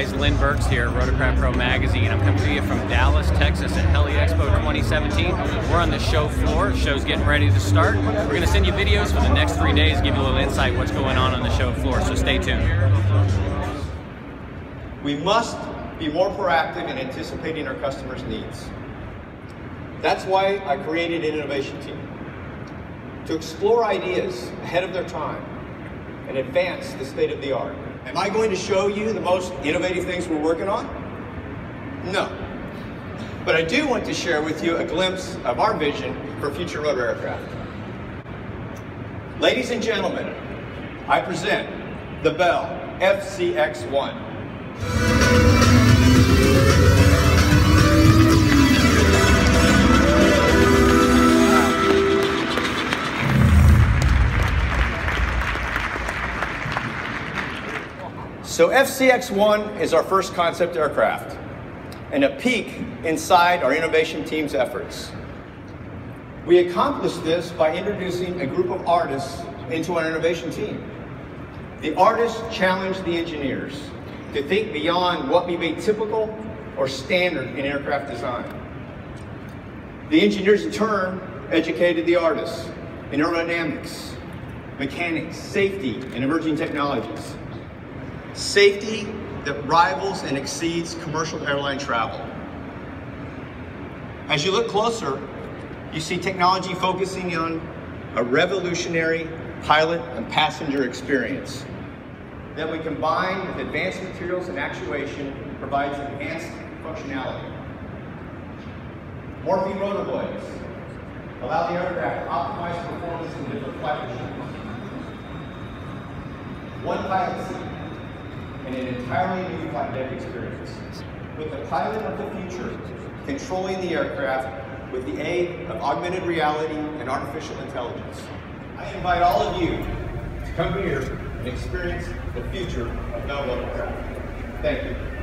guys, Lyn Burks here, Rotorcraft Pro Magazine. I'm coming to you from Dallas, Texas at Heli Expo 2017. We're on the show floor. Show's getting ready to start. We're going to send you videos for the next three days, give you a little insight what's going on on the show floor, so stay tuned. We must be more proactive in anticipating our customers' needs. That's why I created an innovation team to explore ideas ahead of their time and advance the state of the art. Am I going to show you the most innovative things we're working on? No. But I do want to share with you a glimpse of our vision for future rotor aircraft. Ladies and gentlemen, I present the Bell FCX-1. So FCX-1 is our first concept aircraft and a peek inside our innovation team's efforts. We accomplished this by introducing a group of artists into our innovation team. The artists challenged the engineers to think beyond what may be typical or standard in aircraft design. The engineers in turn educated the artists in aerodynamics, mechanics, safety, and emerging technologies safety that rivals and exceeds commercial airline travel. As you look closer, you see technology focusing on a revolutionary pilot and passenger experience that we combine with advanced materials and actuation provides enhanced functionality. Morphing rotor blades allow the aircraft to optimize performance in different flight regimes. One pilot seat an entirely new flight deck experience. With the pilot of the future controlling the aircraft with the aid of augmented reality and artificial intelligence. I invite all of you to come here and experience the future of Bell Rotorcraft. Thank you.